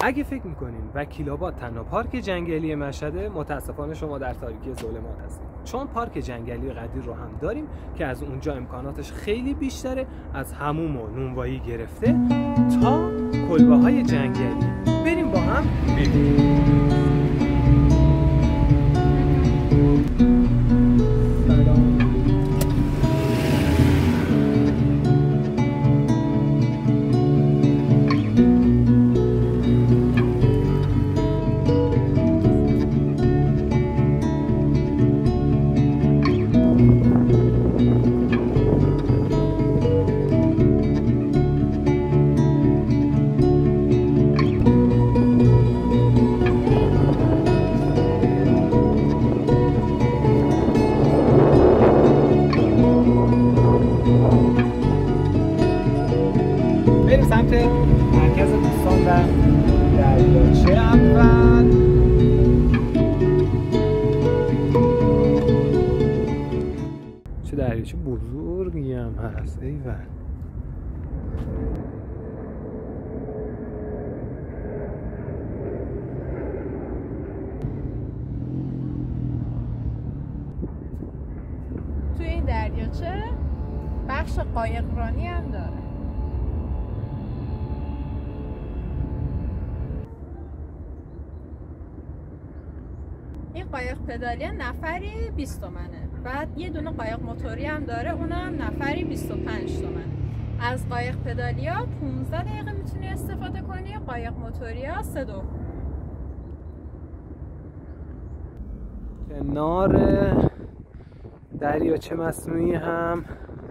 اگه فکر می‌کنین وکیل آباد تنها پارک جنگلی مشهده متاسفانه شما در تاریکی ظلمات هستید. چون پارک جنگلی قدیر رو هم داریم که از اونجا امکاناتش خیلی بیشتره از هموم و نونوایی گرفته تا کلبه های جنگلی. بریم با هم ببینیم. هست ایول. توی این دریاچه بخش قایقرانی هم داره. این قایق پدالی نفری 20 تومنه. بعد یه دونه قایق موتوری هم داره اونم نفری 25 تومنه از قایق پدالیا 15 دقیقه می‌تونی استفاده کنی قایق موتوریا 3 دو. کنار دریاچه مصنوعی هم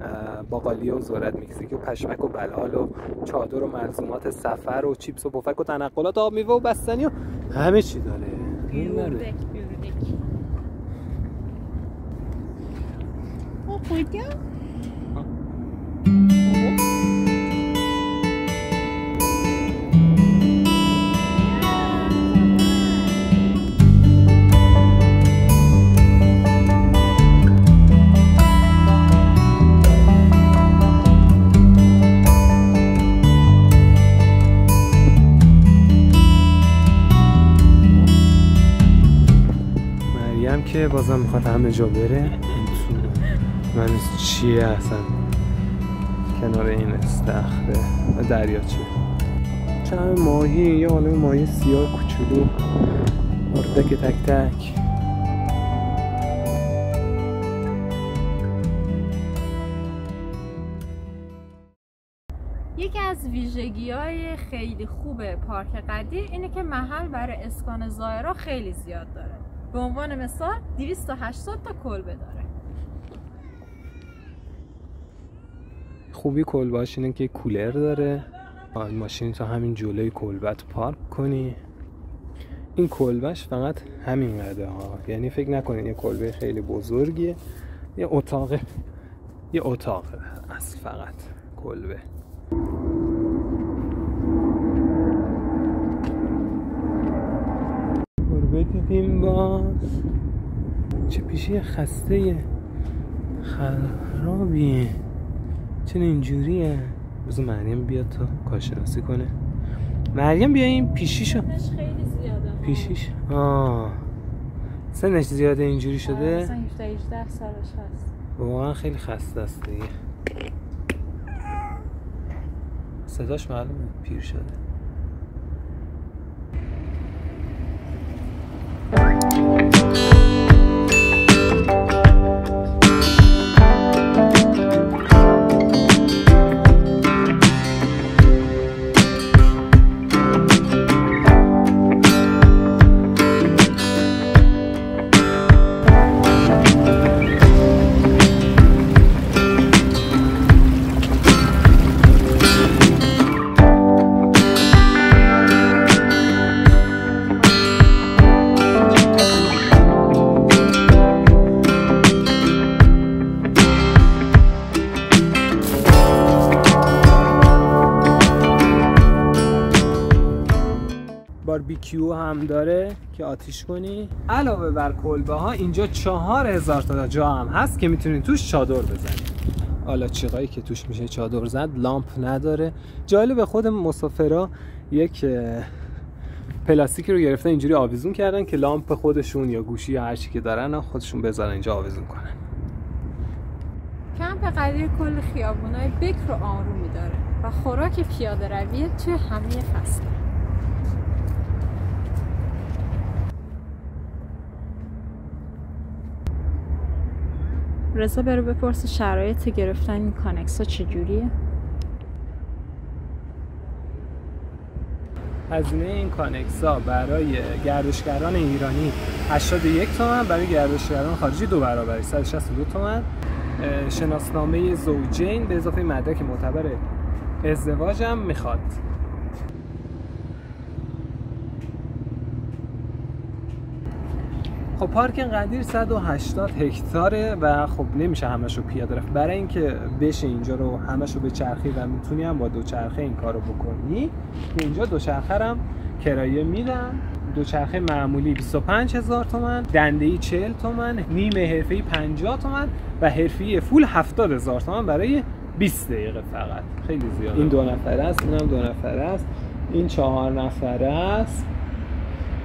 اه، باقالی و ذرت مکزیک و پشمک و بلال و چادر و ملزومات سفر و چیپس و پفک و تنقلات آب میوه و بستنی و همه چی داره. این مریم که بازم می‌خواد همه جا بره. من چیه اصلا؟ کنار این استخره. و دریاچه چه همه ماهی؟ یه عالم ماهی سیاه کوچولو. اردک تک تک یکی از ویژگی های خیلی خوب پارک قدیر اینه که محل برای اسکان زائرا خیلی زیاد داره. به عنوان مثال 280 تا کلبه داره. خوبی کلبهاش اینه که کولر داره. ماشین تو همین جلوی کلبت پارک کنی. این کلبش فقط همین قده ها. یعنی فکر نکنید یه کلبه خیلی بزرگیه. یه اتاق یه اتاق اصل فقط کلبه. گربه دیدیم باز چه پیشی خسته خرابیه. چرا اینجوریه؟ بذار مریم بیاد تا کارشناسی کنه. مریم بیا این پیشیشو. خیلی زیاده. پیشیش؟ آه. سنش زیاده اینجوری شده؟ مثلا 17 18 سالش هست. واقعا خیلی خسته است دیگه. صداش معلومه پیر شده. باربیکیو هم داره که آتیش کنی. علاوه بر کلبه ها اینجا چهار هزار تا جا هم هست که می‌تونید توش چادر بزنید حالا چیقایی که توش میشه چادر زد لامپ نداره. جالب خود مسافرا یک پلاستیکی رو گرفتن اینجوری آویزون کردن که لامپ خودشون یا گوشی یا هر چی که دارن خودشون بذارن اینجا آویزون کنن. کمپ قدیر کل خیابونای بکر رو آرومی داره و خوراک پیاده رویه توی همه فصل. رضا بره بپرس شرایط گرفتن این کانکس ها چجوریه؟ هزینه این کانکس ها برای گردشگران ایرانی 81 تومن برای گردشگران خارجی دو برابری 162 تومن شناسنامه زوجین به اضافه مدرک معتبر ازدواجم می‌خواد خب پارک قدیر 180 هکتاره و خب نمیشه همش رو پیاده رفت برای اینکه بشه اینجا رو همش رو به چرخی و می‌تونی هم با دوچرخه این کارو بکنی اینجا دوچرخه هم کرایه میدم. دوچرخه معمولی 25 هزار تومن دنده ای 40 تومن نیمه حرفه ای 50 تومن و حرفه فول 70 هزار تومن برای 20 دقیقه فقط. خیلی زیاد این دو نفره است اینم دو نفره است. این چهار نفره است.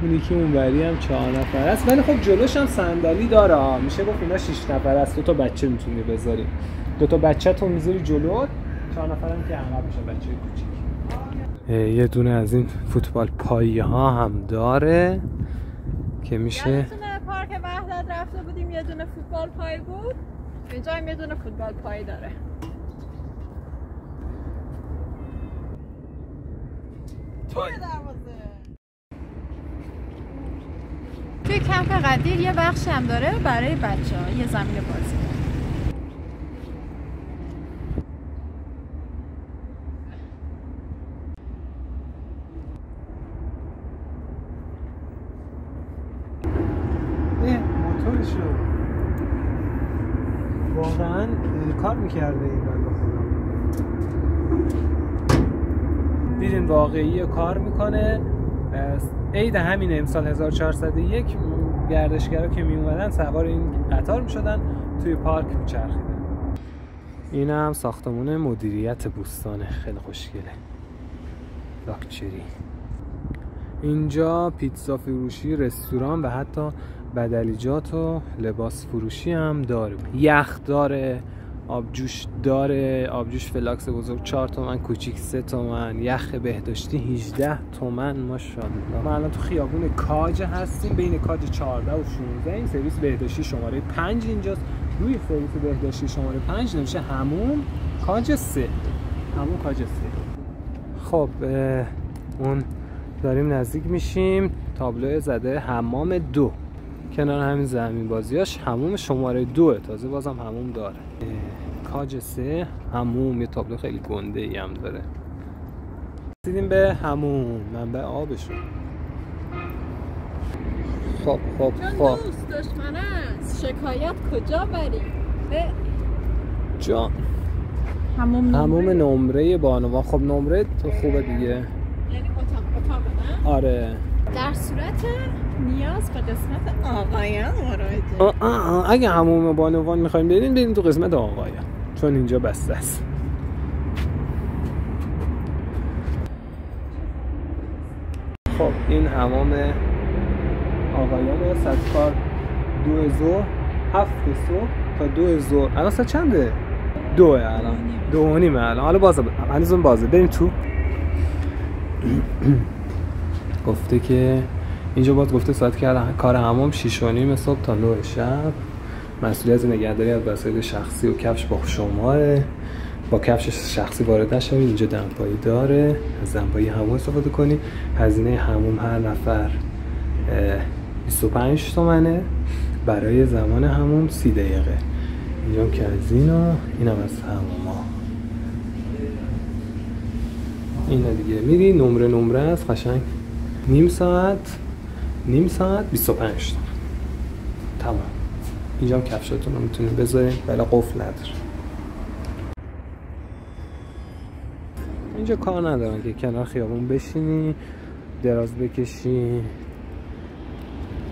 اونی که اونوری هم چهار نفر است. ولی خب جلوش هم صندلی داره. میشه گفت اینا 6 نفر است. دو تا بچه می‌تونی بذاری. دو تا بچه تو می‌ذاری جلو. چهار نفر هم که عقب میشه بچه کوچیک. یه دونه از این فوتبال پایی ها هم داره که میشه پارک وحدت رفته بودیم. یه دونه فوتبال پای بود. اینجا هم یه دونه فوتبال پای داره. توی توی کمپ قدیر یه بخشی هم داره برای بچه ها یه زمین بازی. واقعا کار می‌کرده این بنده خدا. دیدین واقعی کار می‌کنه؟ عید همین امسال 1401 گردشگرا که می اومدن سوار این قطار می شدن توی پارک میچرخیدن. این هم ساختمون مدیریت بوستانه خیلی خوشگله. لاکچری. اینجا پیتزا فروشی رستوران و حتی بدلیجات و لباس فروشی هم داره یخ داره. آبجوش داره آبجوش فلاکس بزرگ 4 تومن کوچیک 3 تومن یخ بهداشتی 18 تومن ماشاءالله. ما الان تو خیابون کاج هستیم بین کاج 14 و 16 این سرویس بهداشتی شماره 5 اینجاست. روی سرویس بهداشتی شماره 5 نمیشه همون کاج 3 همون کاج 3 خب اون داریم نزدیک میشیم. تابلو زده حمام دو. کنار همین زمین بازیاش هموم شماره دوه تازه بازم هموم داره. کاج سه هموم یه تابلو خیلی گنده ای هم داره. رسیدیم به هموم منبع آبشون. خب خب خب. دوست دشمن است شکایت کجا بری؟ جان. هموم نمره. هموم نمره بانوان خب نمره تو خوبه دیگه. یعنی اتاق اتاق نه؟ آره. در صورت نیاز به قسمت آقایان مراجعه. اگه هموم بانوان می‌خوایم بریم بریم تو قسمت آقایان. چون اینجا بسته است. خب این حمام آقایان ساعت کار دو ظهر هفت صبح تا دو ظهر الان ساعت چنده؟ دوه الان. دو و نیمه الان. حالا بازه هنوز اون بازه. بریم تو. گفته که اینجا باز گفته ساعت کار حمام 6 و نیم صبح تا 9 شب. مسئولیت نگهداری از وسایل شخصی و کفش با شماره. با کفش شخصی وارد نشوید اینجا دمپایی داره. از دمپایی همون استفاده کنید. هزینه هموم هر نفر 25 تومنه. برای زمان هموم 30 دقیقه. اینجا که از اینم از هموم ها اینا دیگه. میری نمره نمره است قشنگ. نیم ساعت نیم ساعت 25 تومن تمام. اینجا هم کفشاتون رو می‌تونید بذارین ولی قفل نداره. اینجا کار ندارن که کنار خیابون بشینی دراز بکشی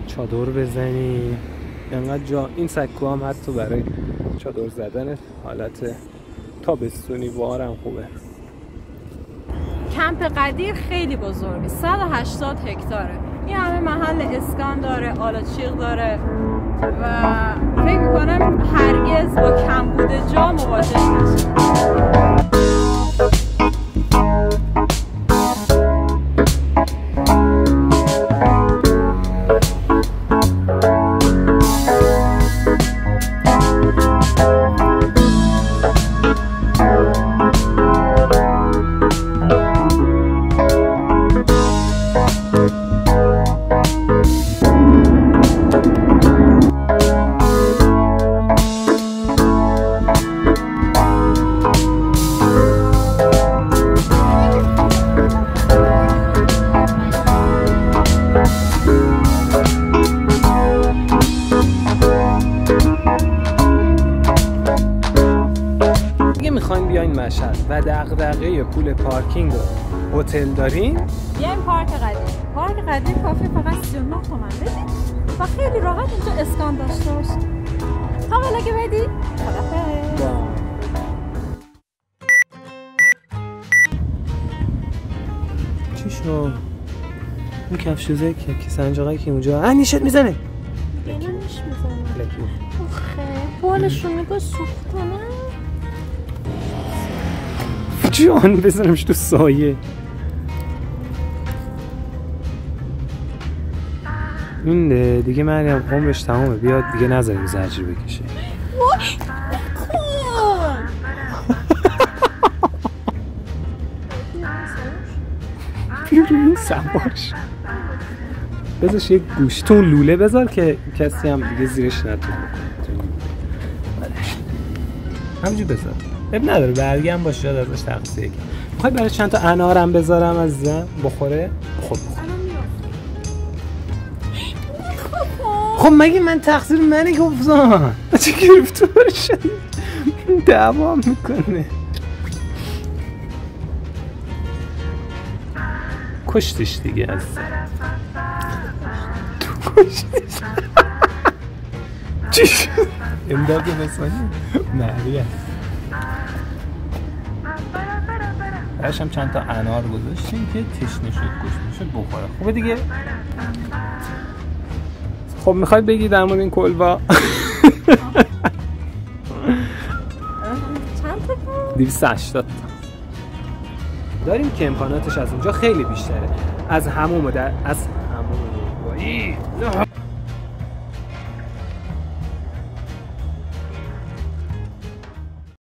چادر بزنی. انقدر جا این سکو هم حتی برای چادر زدن حالت تابستونی بارم خوبه. کمپ قدیر خیلی بزرگه. 180 هکتاره. این همه محل اسکان داره آلاچیق داره و فکر می‌کنم هرگز با کمبود جا مواجه نشه می‌خواین بیاین مشهد و دغدغه پول پارکینگ و هتل دارین؟ بیایم پارک قدیم. پارک قدیم کافی فقط 39 تومن بدید و خیلی راحت اینجا اسکان داشته باشید تا حالا که بدی خدافظ. چی شد؟ اون کفشوزه که که سنجاقه که اونجا اه نیشت می‌زنه. اینا نیش می‌زنم آخه بالشون نگاه سوختنه. جان بزنمش تو سایه. این دیگه مریم عمرش تمامه. بیاد دیگه نذاریم زجر بکشه. روی این بذارش یه گوش تو لوله بذار که کسی هم دیگه زیرش نتونه. همینجور بذار. اب نداره برگه هم باشه شاید ازش تقصیه کرد می‌خوای برای چند تا انارم بذارم عزیزم؟ بخوره؟ خب خب مگه من تقصیر منه گفتم چه گرفتار شدی دعوا می‌کنه. کشتش دیگه از تو کشتش. چی شد؟ امداد بسانی مریم برش هم چند تا انار گذاشتیم که تشنه شد گشنه شد بخوره خوبه دیگه خب می‌خوای بگی در مورد این کلبا چند تا بود؟ 280 تا داریم که امکاناتش از اونجا خیلی بیشتره از هموم در از.